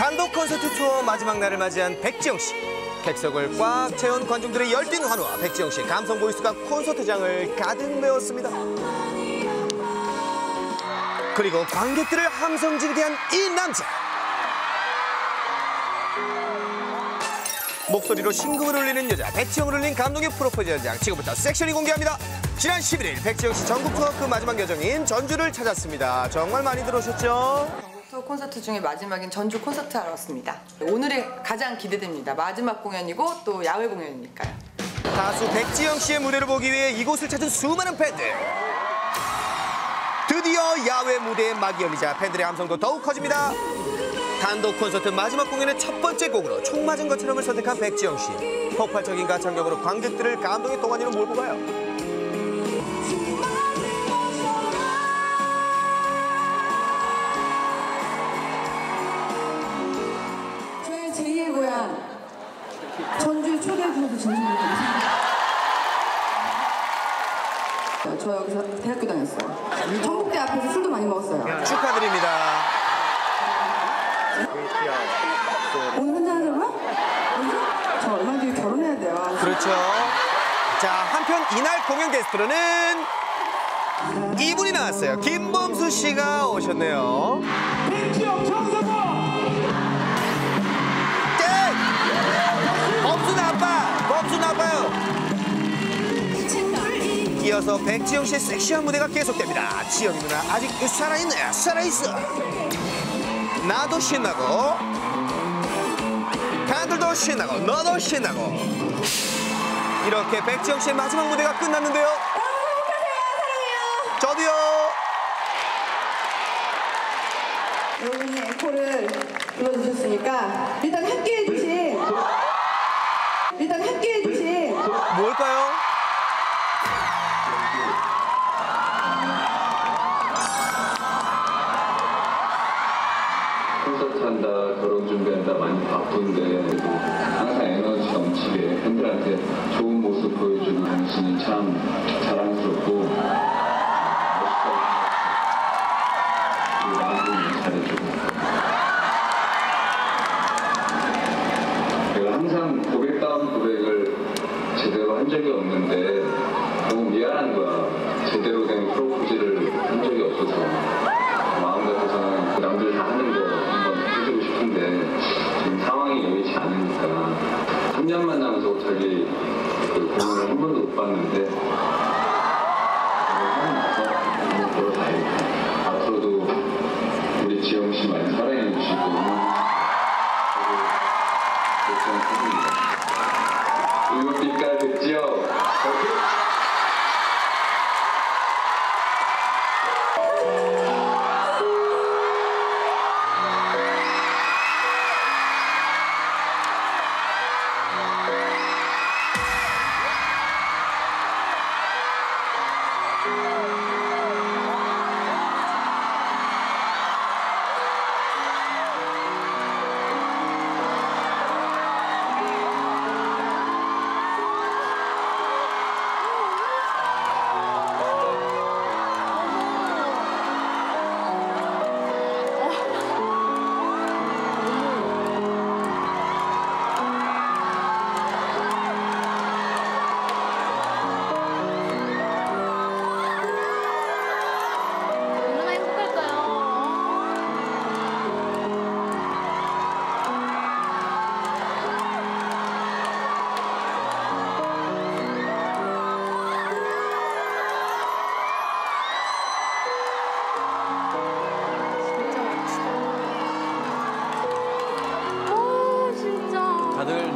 단독 콘서트 투어 마지막 날을 맞이한 백지영 씨. 객석을 꽉 채운 관중들의 열띤 환호와 백지영 씨의 감성 보이스가 콘서트장을 가득 메웠습니다. 그리고 관객들을 함성 지르게 한 이 남자. 목소리로 심금을 울리는 여자 백지영을 울린 감동의 프로포즈 현장 지금부터 섹션이 공개합니다. 지난 11일 백지영 씨 전국 투어 그 마지막 여정인 전주를 찾았습니다. 정말 많이 들어오셨죠? 투어 콘서트 중에 마지막인 전주 콘서트 하러 왔습니다. 오늘이 가장 기대됩니다. 마지막 공연이고 또 야외 공연이니까요. 가수 백지영 씨의 무대를 보기 위해 이곳을 찾은 수많은 팬들. 드디어 야외 무대의 막이 열리자 팬들의 함성도 더욱 커집니다. 단독 콘서트 마지막 공연의 첫 번째 곡으로 총 맞은 것처럼을 선택한 백지영 씨. 폭발적인 가창력으로 관객들을 감동의 동안으로 몰고 가요. 저 여기서 대학교 다녔어요. 전국대 앞에서 술도 많이 먹었어요. 축하드립니다. 오늘 혼자 하자고요? 저 얼마 뒤에 결혼해야 돼요. 그렇죠. 자, 한편 이날 공연 게스트로는 이분이 나왔어요. 김범수 씨가 오셨네요. 땡! 이어서 백지영 씨의 섹시한 무대가 계속됩니다. 지영이 누나 아직 살아있네, 살아있어. 나도 신나고, 팬들도 신나고, 너도 신나고. 이렇게 백지영 씨의 마지막 무대가 끝났는데요. 저도요. 여러분이 앵콜을 불러주셨으니까 일단 함께 해 주신 일단 함께 해 주신 뭘까요? 콘서트 한다, 결혼 준비한다 많이 바쁜데 항상 에너지 넘치게 팬들한테 좋은 모습 보여주는 당신이 참 자랑스럽고 멋있다고 생각해요. 그리고 나한테 잘해주고 내가 항상 고백 다운 고백을 제대로 한 적이 없는데 너무 미안한 거야. 제대로 된 프로포즈를 한 적이 없어서 3년 만나면서 자기 그 공연을 한 번도 못 봤는데 보러 가야겠다. 앞으로도 우리 지영 씨 많이 사랑해 주시고 저도 결정했습니다. 이거 빛깔 듣지요?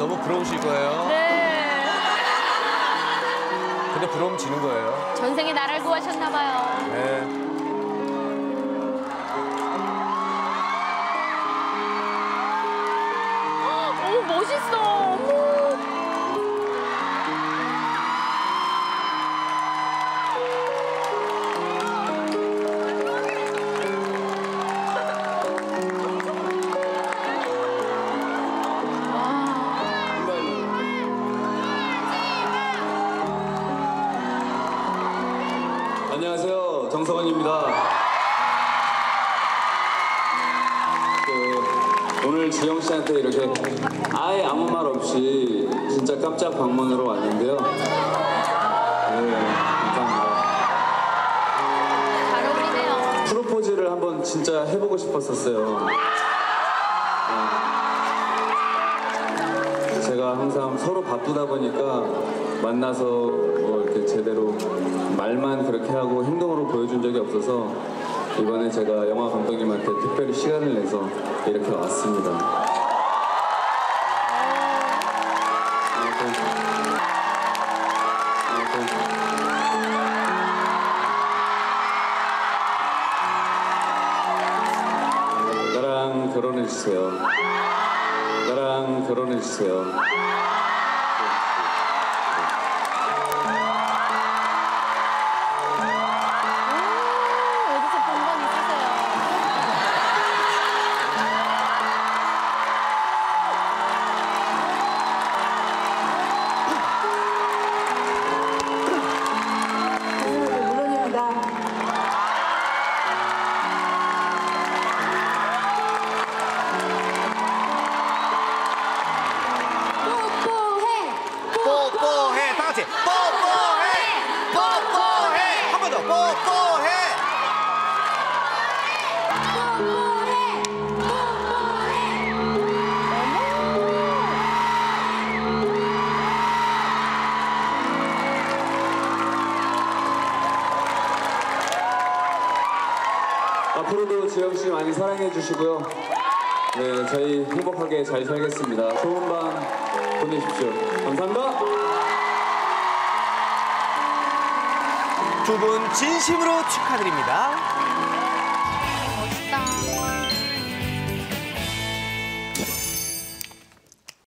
너무 부러우실 거예요. 네. 근데 부러움 지는 거예요. 전생에 나를 구하셨나 봐요. 네. 정성원입니다. 그 오늘 지영 씨한테 이렇게 아예 아무 말 없이 진짜 깜짝 방문으로 왔는데요. 네, 감사합니다. 잘 어울리네요. 프로포즈를 한번 진짜 해보고 싶었었어요. 네. 제가 항상 서로 바쁘다 보니까 만나서 뭐 이렇게 제대로 말만 그렇게 하고 행동으로 보여준 적이 없어서 이번에 제가 영화 감독님한테 특별히 시간을 내서 이렇게 왔습니다. 나랑 결혼해 주세요. 나랑 결혼해 주세요. 앞으로도 지영 씨 많이 사랑해 주시고요. 네, 저희 행복하게 잘 살겠습니다. 좋은 밤 보내십시오. 감사합니다. 두 분 진심으로 축하드립니다.